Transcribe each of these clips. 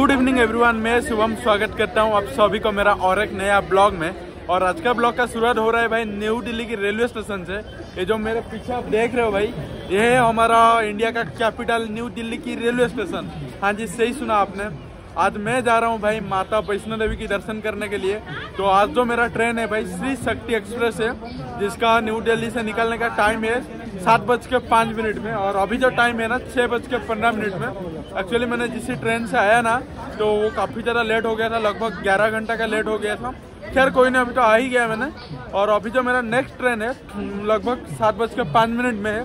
Good evening everyone मैं शुभम स्वागत करता हूँ आप सभी को मेरा और एक नया ब्लॉग में। और आज का ब्लॉग का शुरुआत हो रहा है भाई न्यू दिल्ली की रेलवे स्टेशन से। ये जो मेरे पीछे आप देख रहे हो भाई, ये है हमारा इंडिया का कैपिटल न्यू दिल्ली की रेलवे स्टेशन। हाँ जी, सही सुना आपने। आज मैं जा रहा हूँ भाई माता वैष्णो देवी की दर्शन करने के लिए। तो आज जो मेरा ट्रेन है भाई श्री शक्ति एक्सप्रेस है, जिसका न्यू दिल्ली से निकलने का टाइम है सात बज के पाँच मिनट में और अभी जो टाइम है ना छः बज के पंद्रह मिनट में। एक्चुअली मैंने जिस ट्रेन से आया ना तो वो काफ़ी ज़्यादा लेट हो गया था, लगभग ग्यारह घंटा का लेट हो गया था। खैर, कोई नहीं अभी तो आ ही गया मैंने। और अभी जो मेरा नेक्स्ट ट्रेन है, लगभग सात बज के पाँच मिनट में है।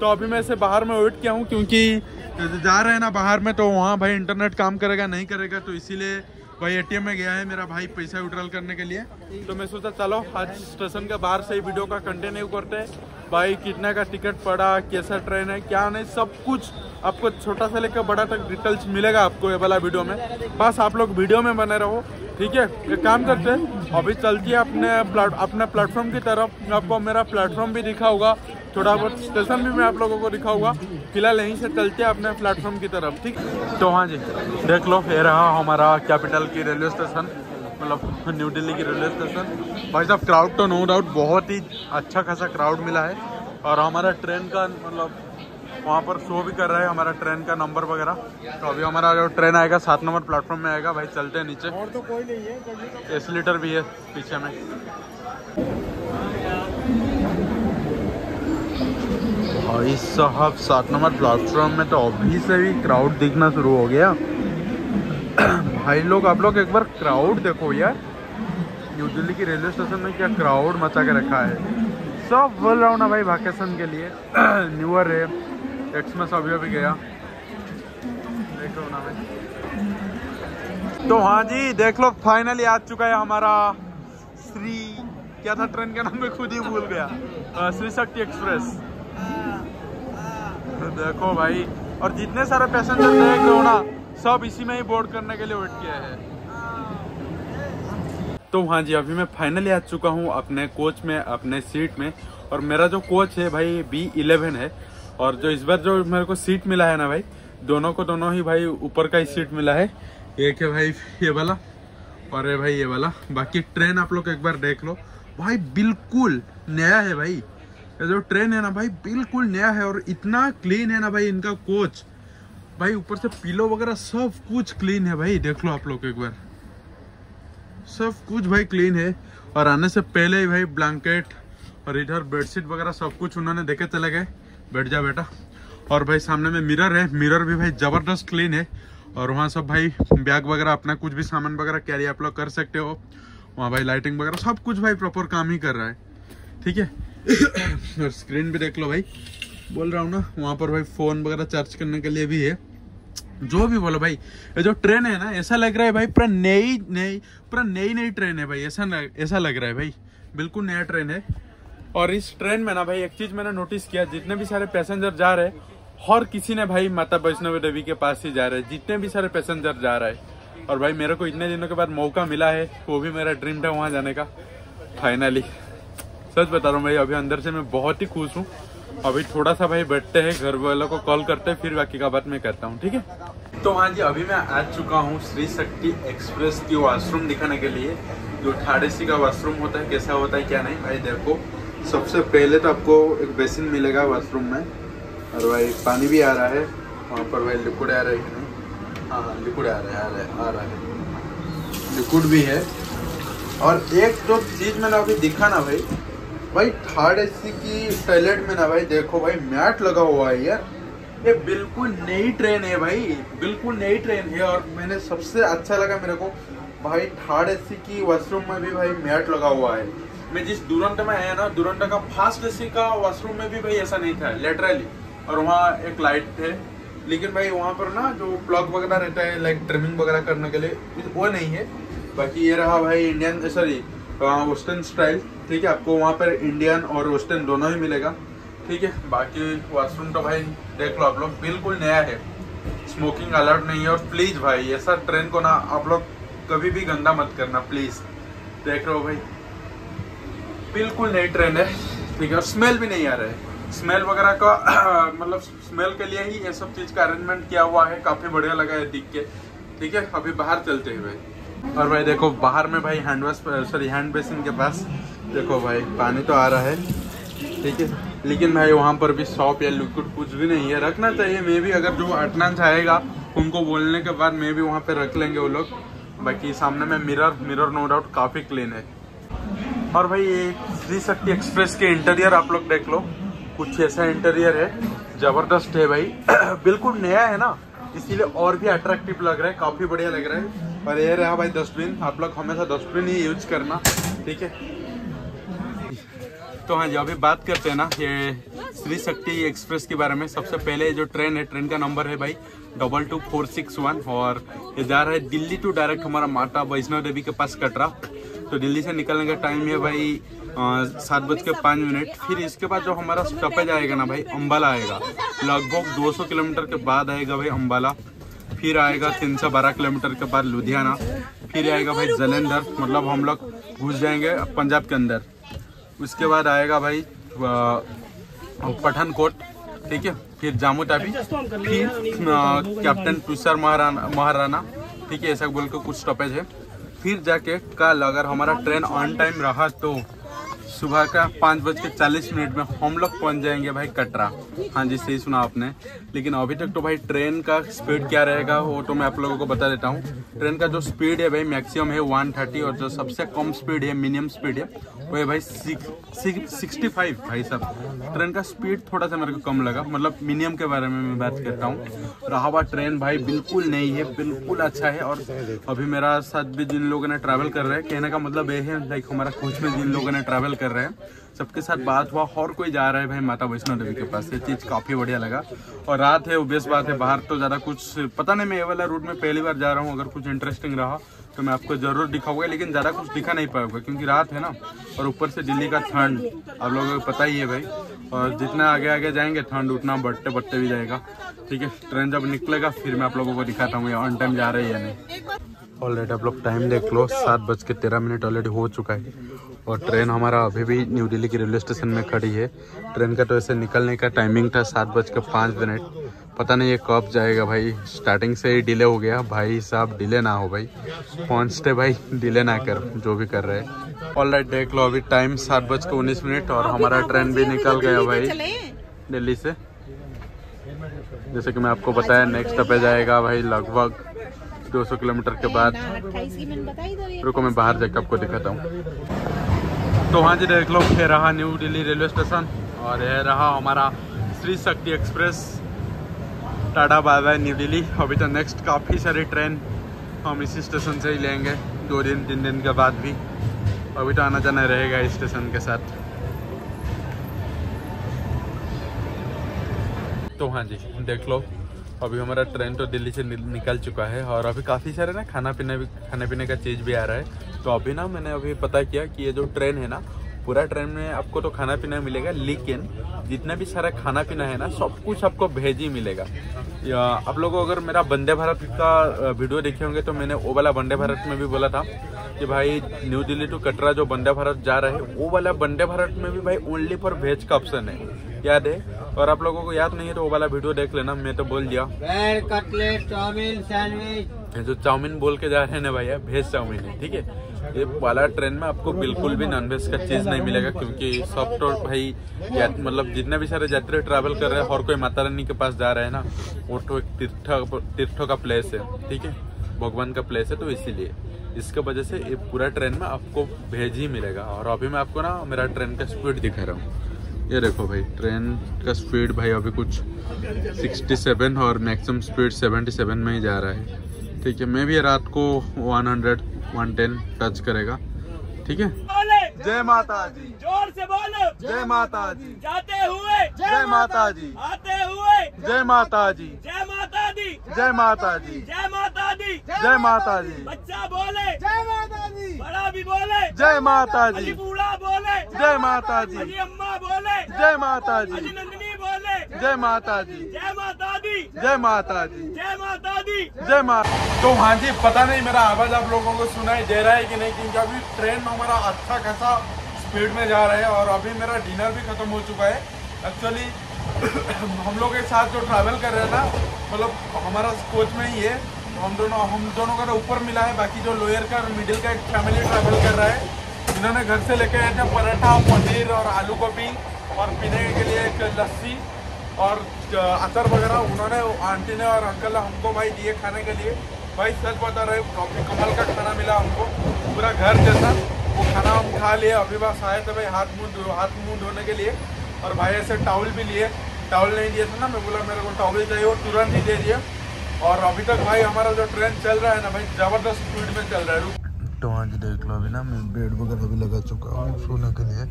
तो अभी मैं इसे बाहर में वेट किया हूँ, क्योंकि जा रहे हैं ना बाहर में तो वहाँ भाई इंटरनेट काम करेगा, नहीं करेगा तो इसीलिए भाई एटीएम में गया है मेरा भाई पैसा विड्रॉल करने के लिए? तो मैं सोचा चलो, आज स्टेशन के बाहर से ही वीडियो का कंटिन्यू करते हैं भाई, कितने का टिकट पड़ा, कैसा ट्रेन है, क्या नहीं, सब कुछ आपको छोटा सा लेकर बड़ा तक डिटेल्स मिलेगा आपको ये वाला वीडियो में। बस आप लोग वीडियो में बने रहो, ठीक है? एक काम करते हैं, अभी चलती है अपने प्लाट अपने प्लेटफॉर्म की तरफ़। आपको मेरा प्लेटफॉर्म भी दिखा होगा थोड़ा बहुत स्टेशन भी मैं आप लोगों को दिखाऊँगा। फ़िलहाल यहीं से चलते हैं अपने प्लेटफॉर्म की तरफ़ ठीक? तो हाँ जी देख लो ये रहा हमारा कैपिटल की रेलवे स्टेशन मतलब न्यू दिल्ली की रेलवे स्टेशन भाई साहब क्राउड तो नो डाउट बहुत ही अच्छा खासा क्राउड मिला है। और हमारा ट्रेन का मतलब वहाँ पर शो भी कर रहा है हमारा ट्रेन का नंबर वगैरह। तो अभी हमारा जो ट्रेन आएगा सात नंबर प्लेटफॉर्म में आएगा। भाई चलते हैं नीचे। और तो कोई नहीं है एस लीटर भी है पीछे में। भाई साहब, सात नंबर प्लेटफॉर्म में तो अभी से ही क्राउड दिखना शुरू हो गया। भाई लोग, आप लोग एक बार क्राउड देखो यार। न्यू दिल्ली की रेलवे स्टेशन में क्या क्राउड मचा के रखा है। सब बोल रहा हूँ ना भाई वैकेशन के लिए। न्यू ईयर है एक्समस अभी अभी गया। देख लो ना भाई। तो हाँ जी, देख लो फाइनली आ चुका है हमारा श्री क्या था ट्रेन का नाम मैं खुद ही भूल गया। श्री शक्ति एक्सप्रेस देखो भाई। और जितने सारे पैसेंजर देख रहे हो ना, सब इसी में ही बोर्ड करने के लिए वेट किया है। तो हाँ जी, अभी मैं फाइनली आ चुका हूँ अपने कोच में, अपने सीट में। और मेरा जो कोच है भाई बी इलेवन है। और जो इस बार जो मेरे को सीट मिला है ना भाई, दोनों को दोनों ही भाई ऊपर का ही सीट मिला है। एक है भाई ये वाला, और है भाई ये वाला। बाकी ट्रेन आप लोग एक बार देख लो। भाई, बिल्कुल नया है भाई। ये जो ट्रेन है ना भाई, बिल्कुल नया है और इतना क्लीन है ना भाई इनका कोच भाई ऊपर से पिलो वगैरह सब कुछ क्लीन है भाई, देख लो आप लोग एक बार। सब कुछ भाई क्लीन है और आने से पहले ही भाई ब्लैंकेट और इधर बेडशीट वगैरह सब कुछ उन्होंने देखे चले गए। बैठ जा बेटा। और भाई सामने में मिरर है मिरर भी भाई ज़बरदस्त क्लीन है। और वहाँ सब भाई बैग वगैरह, अपना कुछ भी सामान वगैरह कैरी आप लोग कर सकते हो। वहाँ भाई लाइटिंग वगैरह सब कुछ भाई प्रॉपर काम ही कर रहा है। ठीक है? और स्क्रीन भी देख लो भाई। बोल रहा हूँ ना, वहाँ पर भाई फ़ोन वगैरह चार्ज करने के लिए भी है। जो भी बोलो भाई, ये जो ट्रेन है ना, ऐसा लग रहा है भाई पूरा नई नई, पूरा नई नई ट्रेन है भाई। ऐसा ऐसा लग रहा है भाई। बिल्कुल नया ट्रेन है। और इस ट्रेन में ना भाई, एक चीज़ मैंने नोटिस किया, जितने भी सारे पैसेंजर जा रहे हर किसी ने भाई माता वैष्णवी देवी के पास ही जा रहे हैं। जितने भी सारे पैसेंजर जा रहे हैं। और भाई मेरे को इतने दिनों के बाद मौका मिला है, वो भी मेरा ड्रीम था वहाँ जाने का। फाइनली सच बता रहा हूँ भाई अभी अंदर से मैं बहुत ही खुश हूँ। अभी थोड़ा सा भाई बैठते हैं, घर वालों को कॉल करते हैं, फिर बाकी का बात मैं करता हूँ, ठीक है? तो हाँ जी, अभी मैं आ चुका हूँ श्री शक्ति एक्सप्रेस की वॉशरूम दिखाने के लिए, जो थर्ड सी का वॉशरूम होता है, कैसा होता है, क्या नहीं, भाई देखो। सबसे पहले तो आपको एक बेसिन मिलेगा वॉशरूम में, और भाई पानी भी आ रहा है, वहाँ पर भाई लिक्विड आ रहा है हाँ हाँ लिक्विड आ रहा है, आ रहा है लिक्विड भी है। और एक जो चीज़ मैंने अभी दिखा ना भाई भाई, थर्ड एसी की टॉयलेट में ना भाई, देखो भाई, मैट लगा हुआ है यार। ये बिल्कुल नई ट्रेन है भाई, बिल्कुल नई ट्रेन है और मैंने सबसे अच्छा लगा मेरे को, भाई, थर्ड एसी की वॉशरूम में भी भाई मैट लगा हुआ है। मैं जिस दुरंत में आया ना, दुरंत का फास्ट एसी का वॉशरूम में भी भाई ऐसा नहीं था लेटरली और वहाँ एक लाइट थे लेकिन भाई वहाँ पर ना जो प्लग वगैरह रहता है लाइक ट्रिमिंग वगैरह करने के लिए, वो नहीं है। बाकी ये रहा भाई इंडियन सॉरी वेस्टर्न स्टाइल ठीक है? आपको वहाँ पर इंडियन और वेस्टर्न दोनों ही मिलेगा, ठीक है? बाकी वॉशरूम तो भाई, देख लो आप लोग, बिल्कुल नया है। स्मोकिंग अलर्ट नहीं है और प्लीज़ भाई, ऐसा ट्रेन को ना आप लोग कभी भी गंदा मत करना प्लीज़ देख रहे हो भाई, बिल्कुल नई ट्रेन है, ठीक है? और स्मेल भी नहीं आ रहा है। स्मेल वगैरह का मतलब स्मेल के लिए ही ये सब चीज़ का अरेंजमेंट किया हुआ है, काफ़ी बढ़िया लगा है दिख के, ठीक है? अभी बाहर चलते हैं भाई। और भाई देखो, बाहर में भाई hand wash sorry hand basin के पास देखो भाई, पानी तो आ रहा है, ठीक है। लेकिन भाई वहाँ पर भी सॉप या लिक्विड कुछ भी नहीं है, रखना चाहिए। मे भी अगर जो हटना चाहेगा उनको बोलने के बाद मे भी वहाँ पे रख लेंगे वो लोग। बाकी सामने में मिरर मिरर नो डाउट काफ़ी क्लीन है। और भाई ये श्री शक्ति एक्सप्रेस के इंटीरियर आप लोग देख लो, कुछ ऐसा इंटीरियर है, ज़बरदस्त है भाई। बिल्कुल नया है ना, इसीलिए और भी अट्रैक्टिव लग रहा है, काफ़ी बढ़िया लग रहा है। और ये रहा भाई डस्टबिन आप लोग हमेशा डस्टबिन ही यूज़ करना, ठीक है? तो हाँ जी, अभी बात करते हैं ना, ये श्री शक्ति एक्सप्रेस के बारे में। सबसे पहले जो ट्रेन है ट्रेन का नंबर है भाई double two four six one और ये जा रहा है दिल्ली टू डायरेक्ट हमारा माता वैष्णव देवी के पास कटरा। तो दिल्ली से निकलने का टाइम है भाई सात बज के पाँच मिनट फिर इसके बाद जो हमारा स्टॉपेज आएगा ना भाई अम्बाला आएगा। लगभग 200 किलोमीटर के बाद आएगा भाई अम्बाला फिर आएगा 312 किलोमीटर के बाद लुधियाना। फिर आएगा भाई जलंधर। मतलब हम लोग घुस जाएँगे पंजाब के अंदर। उसके बाद आएगा भाई पठानकोट। ठीक है? फिर जामू टापी फिर कैप्टन तुषार महाराना महाराना ठीक है? ऐसा बोल के कुछ स्टॉपेज है। फिर जाके कल अगर हमारा ट्रेन ऑन टाइम रहा तो सुबह का पाँच बज के चालीस मिनट में हम लोग पहुँच जाएँगे भाई कटरा। हाँ जी, सही सुना आपने। लेकिन अभी तक तो भाई ट्रेन का स्पीड क्या रहेगा, वो तो मैं आप लोगों को बता देता हूँ। ट्रेन का जो स्पीड है भाई मैक्सिमम है 130 और जो सबसे कम स्पीड है मिनिमम स्पीड है, वो है भाई सिक्सटी फाइव भाई साहब। ट्रेन का स्पीड थोड़ा सा मेरे को कम लगा मतलब मिनिमम के बारे में मैं बात करता हूँ। रहावा ट्रेन भाई बिल्कुल नहीं है, बिल्कुल अच्छा है और अभी मेरा साथ भी जिन लोगों ने ट्रैवल कर रहे हैं, कहने का मतलब ये है लाइक हमारा कोच में जिन लोगों ने ट्रैवल कर रहे हैं। सबके साथ बात हुआ, और कोई जा रहा है भाई माता वैष्णो देवी के पास, ये चीज़ काफ़ी बढ़िया लगा। और रात है ओबियस बात है, बाहर तो ज़्यादा कुछ, पता नहीं, मैं ये वाला रूट में पहली बार जा रहा हूँ, अगर कुछ इंटरेस्टिंग रहा तो मैं आपको ज़रूर दिखाऊँगा, लेकिन ज़्यादा कुछ दिखा नहीं पाऊँगा, क्योंकि रात है ना, और ऊपर से दिल्ली का ठंड, आप लोगों को पता ही है भाई। और जितना आगे आगे जाएँगे, ठंड उतना बढ़ते बढ़ते भी जाएगा। ठीक है ट्रेन जब निकलेगा, फिर मैं आप लोगों को दिखाता हूँ ऑन टाइम जा रही है या नहीं। ऑलरेडी आप लोग टाइम देख लो, सात बज के तेरह मिनट ऑलरेडी हो चुका है। और ट्रेन हमारा अभी भी न्यू दिल्ली की रेलवे स्टेशन में खड़ी है। ट्रेन का तो ऐसे निकलने का टाइमिंग था सात बज के पाँच मिनट। पता नहीं ये कब जाएगा भाई। स्टार्टिंग से ही डिले हो गया। भाई साहब डिले ना हो भाई। पहुँचते भाई डिले ना कर जो भी कर रहे हैं। ऑल राइट देख लो अभी टाइम सात बज के उन्नीस मिनट और हमारा ट्रेन भी निकल गया भाई। दिल्ली से। जैसे कि मैं आपको बताया नेक्स्ट पे जाएगा भाई लगभग 200 किलोमीटर के बाद। रुको मैं बाहर जाकर आपको दिखाता हूँ। तो हाँ जी, देख लो ये रहा न्यू दिल्ली रेलवे स्टेशन और यह रहा हमारा Shri Shakti express tata bye bye new Delhi अभी तो नेक्स्ट काफ़ी सारी ट्रेन हम इसी स्टेशन से ही लेंगे, दो दिन, तीन दिन के बाद भी। अभी तो आना जाना रहेगा इस स्टेशन के साथ। तो हाँ जी, देख लो, अभी हमारा ट्रेन तो दिल्ली से निकल चुका है और अभी काफ़ी सारे ना खाना पीने भी खाने पीने का चीज़ भी आ रहा है। तो अभी ना मैंने अभी पता किया कि ये जो ट्रेन है ना पूरा ट्रेन में आपको तो खाना पीना मिलेगा लेकिन जितना भी सारा खाना पीना है ना सब कुछ आपको भेज ही मिलेगा। या आप लोगों अगर मेरा वंदे भारत का वीडियो देखे होंगे तो मैंने वो वाला वंदे भारत में भी बोला था कि भाई न्यू दिल्ली टू कटरा जो वंदे भारत जा रहा है वो वाला वंदे भारत में भी भाई ओनली फॉर वेज का ऑप्शन है। याद है? और आप लोगों को याद नहीं है तो वो वाला वीडियो देख लेना मैं तो बोल दिया। कटलेट चाउमीन सैंडविच जो चाउमीन बोल के जा रहे हैं ना भैया भेज चाउमीन है ठीक है? ये वाला ट्रेन में आपको बिल्कुल भी नॉनवेज का चीज़ नहीं मिलेगा, क्योंकि सब तो भाई मतलब जितने भी सारे यात्री ट्रैवल कर रहे हैं और कोई माता रानी के पास जा रहे हैं ना, वो तो एक तीर्थ, तीर्थों का प्लेस है, ठीक है? भगवान का प्लेस है तो इसीलिए। इसके वजह से ये पूरा ट्रेन में आपको भेज ही मिलेगा, और अभी मैं आपको ना, मेरा ट्रेन का स्पीड दिखा रहा हूँ। ये देखो भाई ट्रेन का स्पीड भाई अभी कुछ 67 और मैक्सिमम स्पीड 77 में ही जा रहा है, ठीक है? मैं भी रात को 100 110 टच करेगा ठीक है जय माता जी ज़ोर से बोलो जय माता जी जाते हुए जय माता जी आते हुए जय माता जी जय माता दी जय माता जी जय माता दी जय माता जी बच्चा बोले जय माता दी बड़ा भी बोले जय माता जी बूढ़ा बोले जय माता जी अम्मा बोले जय माता जी नंदनी बोले जय माता जी जय माता दी जय माता जी जय माता दी जय माँ तो हाँ जी पता नहीं मेरा आवाज़ आप लोगों को सुनाई दे रहा है कि नहीं क्योंकि अभी ट्रेन हमारा अच्छा खासा स्पीड में जा रहा है और अभी मेरा डिनर भी खत्म हो चुका है। एक्चुअली हम लोग के साथ जो ट्रैवल कर रहे हैं ना मतलब हमारा कोच में ही है। हम दोनों हम दोनों का तो ऊपर मिला है बाकी जो लोअर का और मिडिल का एक फैमिली ट्रैवल कर रहा है। इन्होंने घर से लेके आए थे पराठा पनीर और आलू गोभी और पीने के लिए एक लस्सी। और अचार वगैरह, उन्होंने आंटी ने और अंकल ने हमको भाई दिए खाने के लिए। भाई, सच बता रहे काफ़ी कमाल का खाना मिला हमको, पूरा घर जैसा। वो खाना हम खा लिए, अभी बस आए थे भाई, हाथ मुँह हाथ मुँह धोने के लिए। और भाई ऐसे टावल भी लिए। टावल नहीं दिए थे ना, मैं बोला, मेरे को टावल चाहिए, वो तुरंत ही दे दिए। और अभी तक भाई, हमारा जो ट्रेन चल रहा है ना भाई, ज़बरदस्त स्पीड में चल रहा है तो आज देख लो अभी ना, मैं बेड वगैरह भी लगा चुका हूँ सोने के लिए।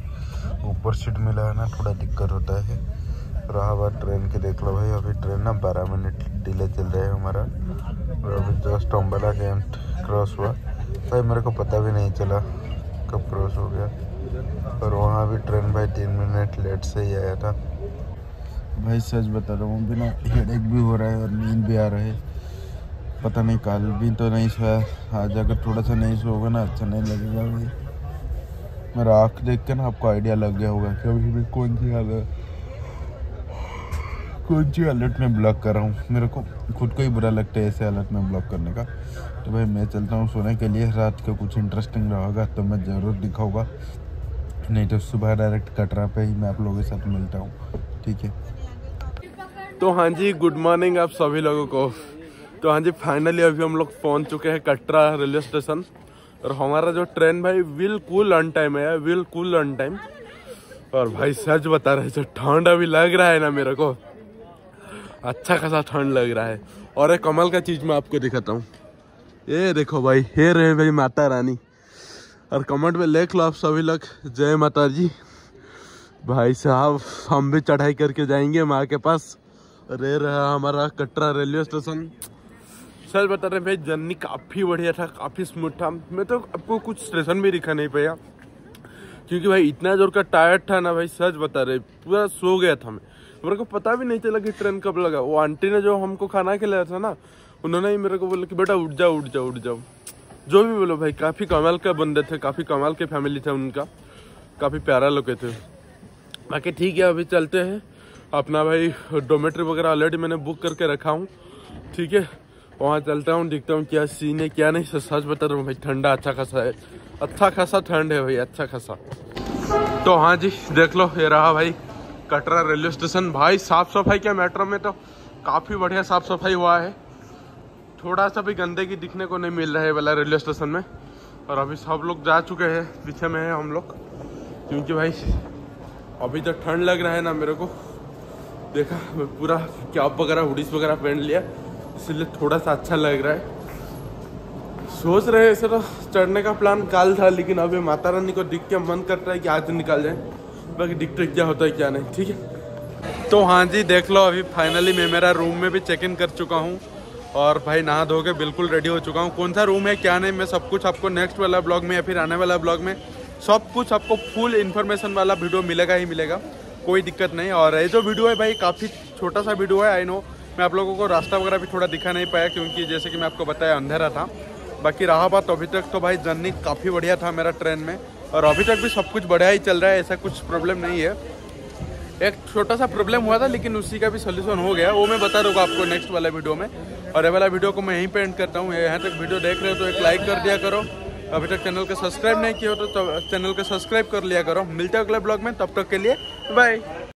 ऊपर सीट मिला है ना, थोड़ा दिक्कत होता है। रहा बात ट्रेन के देख लो भाई, अभी ट्रेन ना बारह मिनट डिले चल रहा है हमारा। और अभी जस्ट अम्बेला कैंट क्रॉस हुआ। भाई, मेरे को पता भी नहीं चला कब क्रॉस हो गया। और वहाँ भी ट्रेन भाई तीन मिनट लेट से ही आया था। भाई, सच बता रहा हूँ, बिना हेडेक भी हो रहा है और नींद भी आ रहा है। पता नहीं, कल भी तो नहीं सोया, आज अगर थोड़ा सा नहीं सोओगे ना अच्छा नहीं लगेगा भाई। मेरा आँख देख के ना आपको आइडिया लग गया होगा कि अभी भी कौन सी हालत कौन सी हालत में ब्लॉक कर रहा हूँ। मेरे को खुद को ही बुरा लगता है ऐसे अलर्ट में ब्लॉक करने का। तो भाई मैं चलता हूँ सोने के लिए। रात को कुछ इंटरेस्टिंग रहेगा तो मैं ज़रूर दिखाऊँगा। नहीं तो सुबह डायरेक्ट कटरा पे ही मैं आप लोगों के साथ मिलता हूँ। ठीक है? तो हाँ जी गुड मॉर्निंग आप सभी लोगों को। तो हाँ जी फाइनली अभी हम लोग पहुँच चुके हैं कटरा रेलवे स्टेशन और हमारा जो ट्रेन भाई, बिल्कुल ऑन टाइम है बिल्कुल ऑन टाइम और भाई सच बता रहे जो ठंड अभी लग रहा है ना मेरे को अच्छा खासा ठंड लग रहा है। और एक कमल का चीज़ मैं आपको दिखाता हूँ। ये देखो भाई, ये रहे भाई माता रानी। और कमेंट में लिख लो आप सभी लोग, जय माता जी भाई साहब, हम भी चढ़ाई करके जाएँगे माँ के पास। रे रहा हमारा कटरा रेलवे स्टेशन। सच बता रहे भाई, जर्नी काफ़ी बढ़िया था, काफ़ी स्मूथ था। मैं तो आपको कुछ स्टेशन भी दिखा नहीं पाया। क्योंकि भाई, इतना ज़ोर का टायर्ड था ना भाई, सच बता रहे पूरा सो गया था मैं। मेरे को पता भी नहीं चला कि ट्रेन कब लगा। वो आंटी ने जो हमको खाना खिलाया था ना, उन्होंने ही मेरे को बोला कि, बेटा, उठ जाओ उठ जाओ उठ जाओ। जो भी बोलो भाई, काफ़ी कमाल का बंदे थे, काफ़ी कमाल के फैमिली थे उनका, काफ़ी प्यारा लोग थे। बाकी ठीक है, अभी चलते हैं। अपना भाई डोमेट्री वगैरह ऑलरेडी मैंने बुक करके रखा हूँ। ठीक है? वहाँ चलता हूँ, देखता हूँ क्या सीन है, क्या नहीं। सच सच बता रहा हूँ भाई, ठंडा अच्छा खासा है। अच्छा खासा ठंड है भाई अच्छा खासा। तो हाँ जी, देख लो, ये रहा भाई। Katra railway station. भाई साफ़ सफ़ाई क्या मेट्रो में तो? काफ़ी बढ़िया साफ़ सफ़ाई हुआ है। थोड़ा सा भी गंदगी दिखने को नहीं मिल रहा है वाला रेलवे स्टेशन में। और अभी सब लोग जा चुके हैं, पीछे में है हम लोग। क्योंकि भाई, अभी तो ठंड लग रहा है ना मेरे को। देखा, मैं पूरा कैप वगैरह, हुडीस वगैरह पहन लिया। इसलिए थोड़ा सा अच्छा लग रहा है। सोच रहे ऐसे तो चढ़ने का प्लान, काल था, लेकिन अभी माता रानी को दिख के मन करता है कि आज निकल जाए। बाकी दिखते क्या होता है, क्या नहीं, ठीक है? तो हाँ जी, देख लो, अभी फाइनली मैं मेरा रूम में भी चेक इन कर चुका हूँ। और भाई, नहा धो के बिल्कुल रेडी हो चुका हूँ। कौन सा रूम है, क्या नहीं, मैं सब कुछ आपको नेक्स्ट वाला ब्लॉग में या फिर आने वाला ब्लॉग में सब कुछ आपको फुल इन्फॉर्मेशन वाला वीडियो मिलेगा ही मिलेगा। कोई दिक्कत नहीं। और ये जो वीडियो है भाई, काफ़ी छोटा सा वीडियो है आई नो मैं आप लोगों को रास्ता वगैरह भी थोड़ा दिखा नहीं पाया, क्योंकि जैसे कि मैं आपको बताया, अंधेरा था। बाकी रहा बात अभी तक तो भाई जर्नी काफ़ी बढ़िया था मेरा ट्रेन में। और अभी तक भी सब कुछ बढ़िया ही चल रहा है, ऐसा कुछ प्रॉब्लम नहीं है। एक छोटा सा प्रॉब्लम हुआ था, लेकिन उसी का भी सोल्यूशन हो गया। वो मैं बता दूँगा आपको नेक्स्ट वाला वीडियो में। और ये वाला वीडियो को मैं यहीं पे एंड करता हूँ। यहाँ तक वीडियो देख रहे हो तो एक लाइक कर दिया करो। अभी तक चैनल को सब्सक्राइब नहीं किया हो तो चैनल को सब्सक्राइब कर लिया करो। मिलते हैं अगले ब्लॉग में, तब तक के लिए बाय